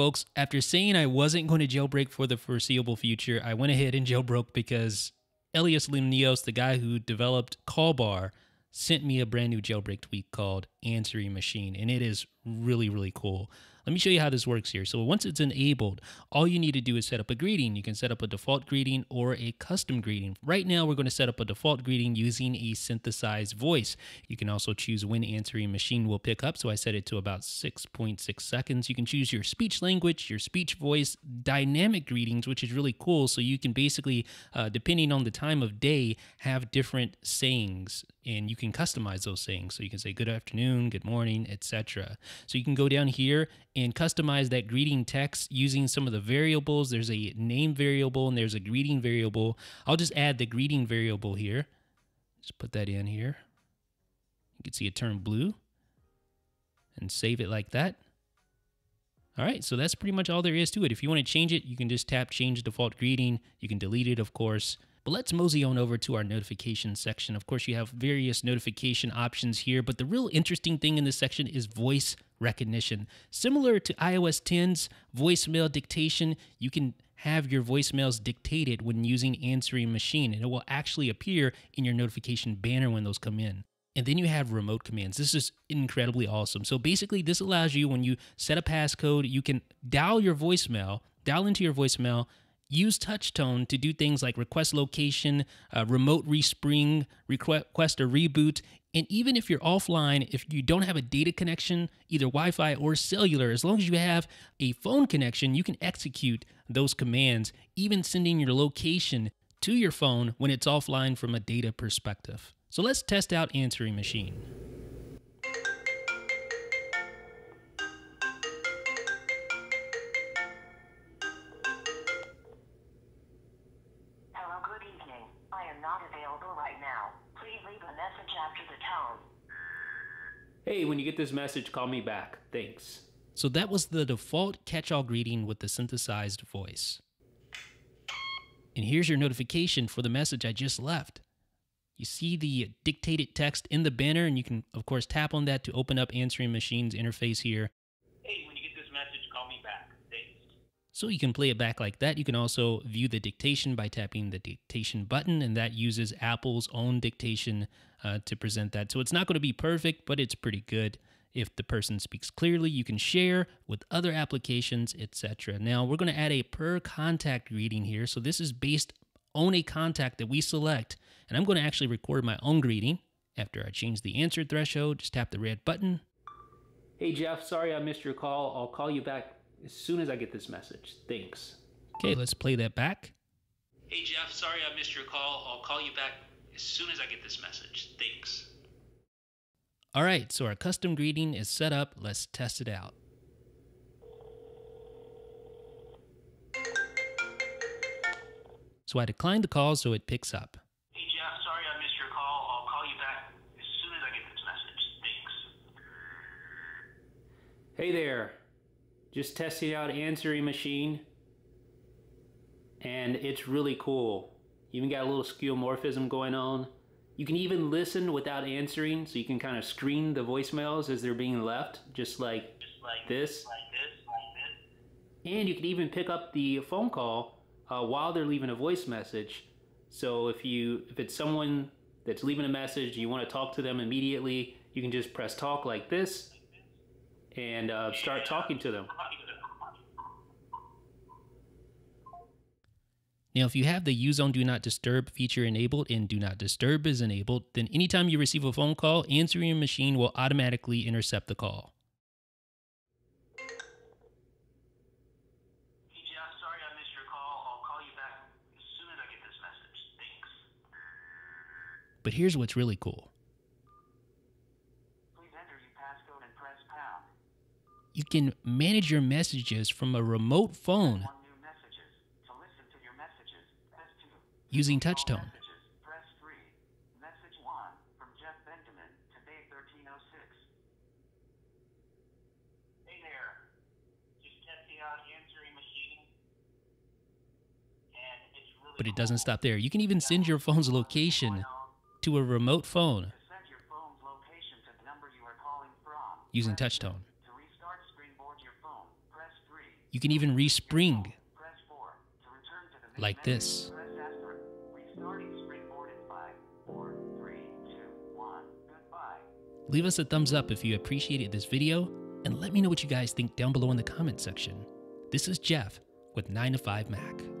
Folks, after saying I wasn't going to jailbreak for the foreseeable future, I went ahead and jailbroke because Elias Limneos, the guy who developed Callbar, sent me a brand new jailbreak tweak called Answering Machine, and it is really, really cool. Let me show you how this works here. So once it's enabled, all you need to do is set up a greeting. You can set up a default greeting or a custom greeting. Right now, we're going to set up a default greeting using a synthesized voice. You can also choose when answering machine will pick up. So I set it to about 6.6 seconds. You can choose your speech language, your speech voice, dynamic greetings, which is really cool. So you can basically, uh, depending on the time of day, have different sayings and you can customize those things So you can say good afternoon, good morning, etc. So you can go down here and customize that greeting text using some of the variables. There's a name variable and there's a greeting variable. I'll just add the greeting variable here. Just put that in here. You can see it turn blue and save it like that. All right, so that's pretty much all there is to it. If you want to change it, you can just tap change default greeting. You can delete it, of course. But let's mosey on over to our notification section. Of course, you have various notification options here, but the real interesting thing in this section is voice recognition. Similar to iOS 10's voicemail dictation, you can have your voicemails dictated when using answering machine and it will actually appear in your notification banner when those come in. And then you have remote commands. This is incredibly awesome. So basically, this allows you when you set a passcode, you can dial your voicemail, dial into your voicemail, use touchtone to do things like request location, uh, remote respring, request a reboot. And even if you're offline, if you don't have a data connection, either Wi Fi or cellular, as long as you have a phone connection, you can execute those commands, even sending your location to your phone when it's offline from a data perspective. So let's test out Answering Machine. Hey, when you get this message, call me back. Thanks. So that was the default catch all greeting with the synthesized voice. And here's your notification for the message I just left. You see the dictated text in the banner, and you can, of course, tap on that to open up Answering Machine's interface here. Hey, when you get this message, call me back. Thanks. So you can play it back like that. You can also view the dictation by tapping the dictation button, and that uses Apple's own dictation uh, to present that. So it's not going to be perfect, but it's pretty good. If the person speaks clearly, you can share with other applications, etc. Now we're going to add a per contact greeting here. So this is based on a contact that we select, and I'm going to actually record my own greeting. After I change the answer threshold, just tap the red button. Hey Jeff, sorry I missed your call. I'll call you back as soon as I get this message. Thanks. Okay, let's play that back. Hey Jeff, sorry I missed your call. I'll call you back as soon as I get this message. Thanks. All right, so our custom greeting is set up. Let's test it out. So I declined the call so it picks up. Hey Jeff, sorry I missed your call. I'll call you back as soon as I get this message. Thanks. Hey there. Just testing out answering machine. And it's really cool. You even got a little skeuomorphism going on. You can even listen without answering, so you can kind of screen the voicemails as they're being left, just like, just like this. Like this, like this. And you can even pick up the phone call uh, while they're leaving a voice message. So if you if it's someone that's leaving a message, you want to talk to them immediately, you can just press talk like this and uh, start talking to them. Now, if you have the Use on Do Not Disturb feature enabled and Do Not Disturb is enabled, then anytime you receive a phone call, answering machine will automatically intercept the call. But here's what's really cool. You can manage your messages from a remote phone using touchtone. But it doesn't stop there. You can even send your phone's location to a remote phone using touchtone. You can even respring Press 4. To return to the main like this. Press asterisk. Restarting springboard in 5, 4, 3, 2, 1. Goodbye. Leave us a thumbs up if you appreciated this video, and let me know what you guys think down below in the comment section. This is Jeff with 9 to 5 Mac.